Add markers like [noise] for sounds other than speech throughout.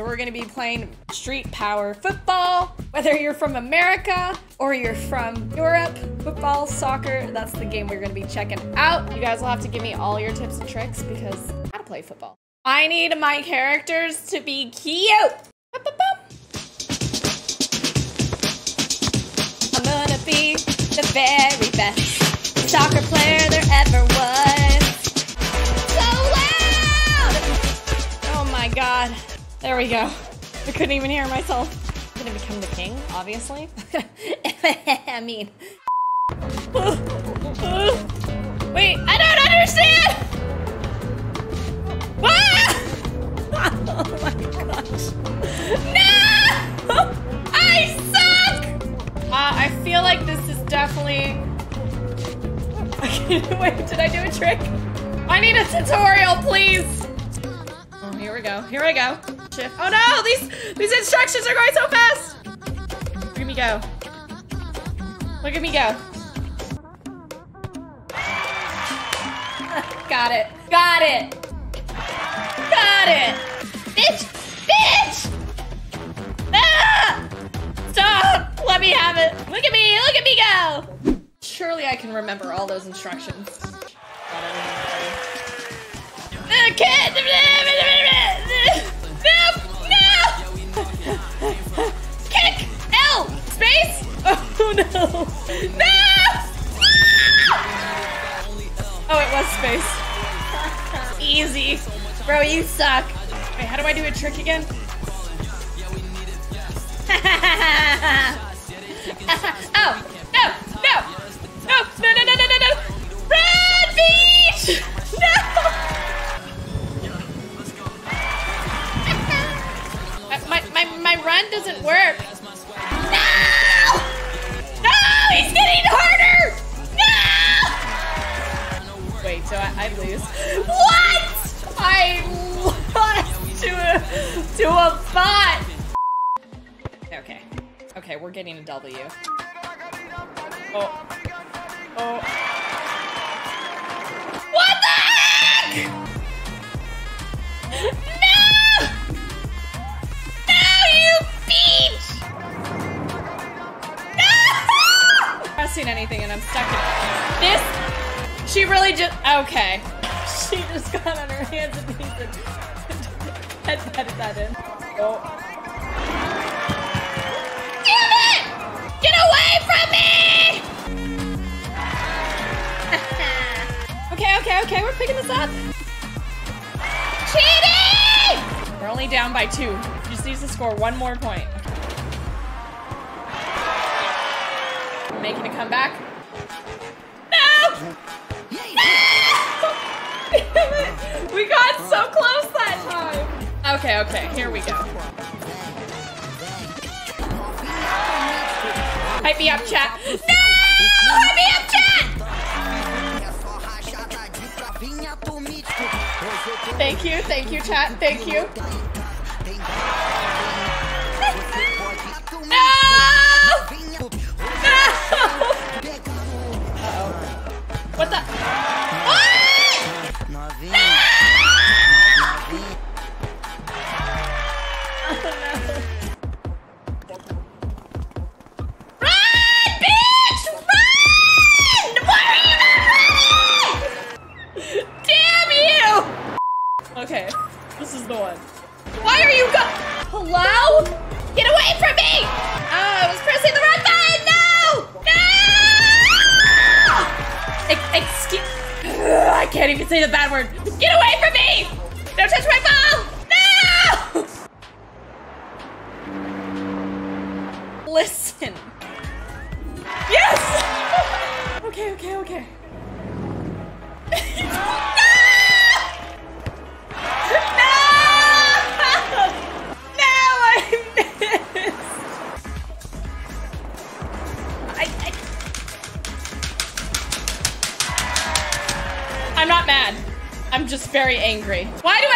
So we're gonna be playing street power football. Whether you're from America or you're from Europe, football, soccer, that's the game we're gonna be checking out. You guys will have to give me all your tips and tricks because I gotta play football. I need my characters to be cute. I'm gonna be the very best soccer player there ever was. There we go. I couldn't even hear myself. I'm gonna become the king, obviously. [laughs] I mean. Wait, I don't understand! Ah! [laughs] Oh my gosh. No! [laughs] I suck! Uh, I feel like this is definitely. Wait, did I do a trick? I need a tutorial, please! Oh, here we go. Here we go. Shift. Oh no! These these instructions are going so fast! Look at me go. Look at me go. [laughs] Got it. Got it. Got it. Bitch! Bitch! Ah! Stop! Let me have it. Look at me. Look at me go. Surely I can remember all those instructions. Got everything ready. Uh, kid! Oh no! [laughs] No! [laughs] Oh, it was space. [laughs] Easy. Bro, you suck. Wait, how do I do a trick again? oh! To a bot. Okay. Okay, we're getting a W. Oh. Oh. What the heck? No! No, you beach! No! I'm not seen anything and I'm stuck in This, she really just, okay. [laughs] She just got on her hands and knees and headbutted that in. Oh. Damn it! Get away from me! okay, okay, okay, we're picking this up. Cheating! We're only down by two. Just needs to score one more point. Making a comeback. Okay, okay, here we go. Hype me up, chat. No! Hype me up, chat! Thank you, thank you, chat, thank you. No! No! [laughs] Uh-oh. What the? What? Run, can't even say the bad word. Get away from me! Don't touch my ball! Very angry. Why do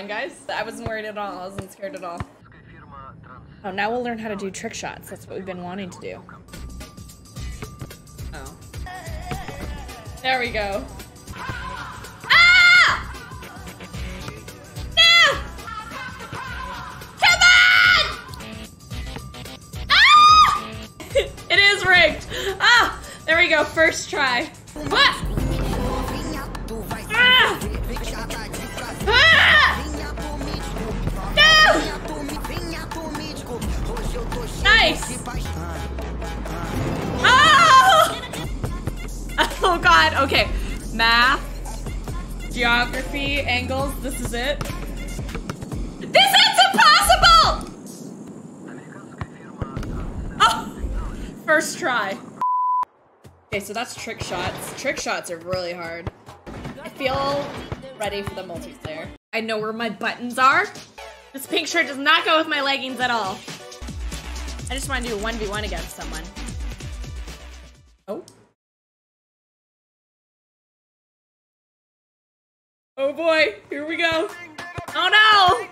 fine, guys. I wasn't worried at all. I wasn't scared at all. Oh, now we'll learn how to do trick shots. That's what we've been wanting to do. Oh. There we go. Ah! Ah! [laughs] it is rigged. Ah! There we go. First try. Nice! Oh! [laughs] Oh god, okay. Math, geography, angles, this is it. This is impossible! Oh! First try. Okay, so that's trick shots. Trick shots are really hard. I feel ready for the multiplayer. I know where my buttons are. This pink shirt does not go with my leggings at all. I just want to do a 1v1 against someone. Oh. Oh boy, here we go. Oh no!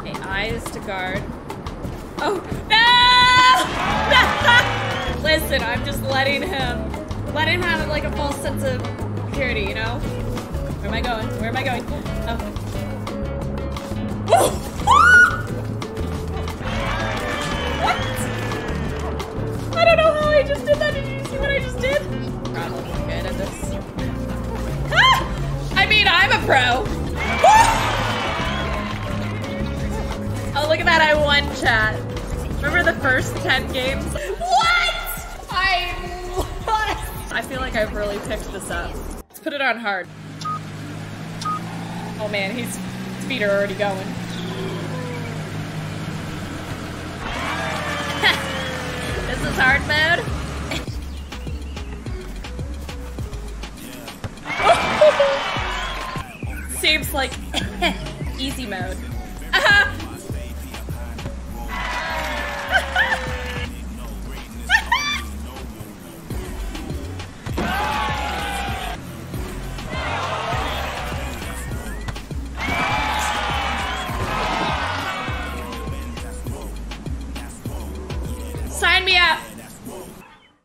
Okay, eyes to guard. Oh, no! [laughs] Listen, I'm just letting him, let him have like a false sense of security, you know? Where am I going? Where am I going? Oh. Oh! Pro. oh, look at that. I won chat. Remember the first 10 games? What? I lost. I feel like I've really picked this up. Let's put it on hard. Oh man, his feet are already going. [laughs] this is hard mode. Like [laughs] easy mode. [laughs] Sign me up!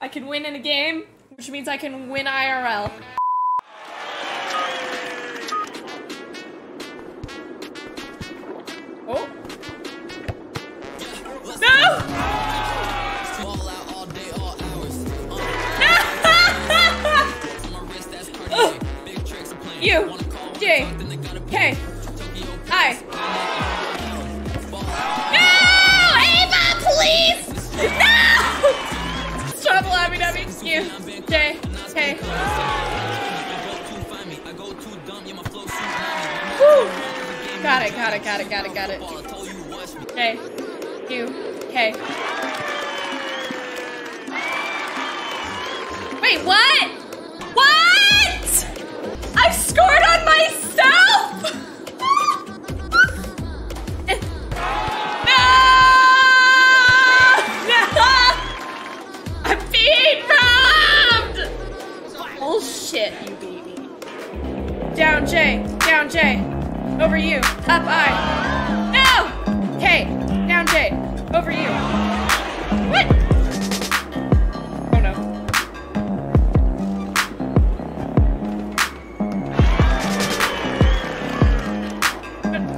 I can win in a game, which means I can win IRL. Got it, got it, got it, got it, got it. J, Q, K. Wait, what? What? I scored on myself! No! No! I'm being robbed! Bullshit, you baby. Down J, down J. Over you, up I. No! K, down J, over you. What? Oh?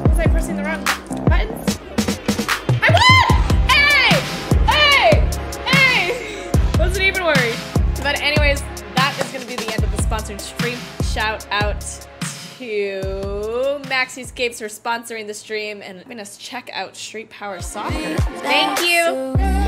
Was I pressing the wrong buttons? I won! Hey! Hey! Hey! Wasn't even worried. But anyways, that is gonna be the end of the sponsored stream. Shout out to Maximum Games for sponsoring the stream and letting us check out Street Power Soccer. Thank you.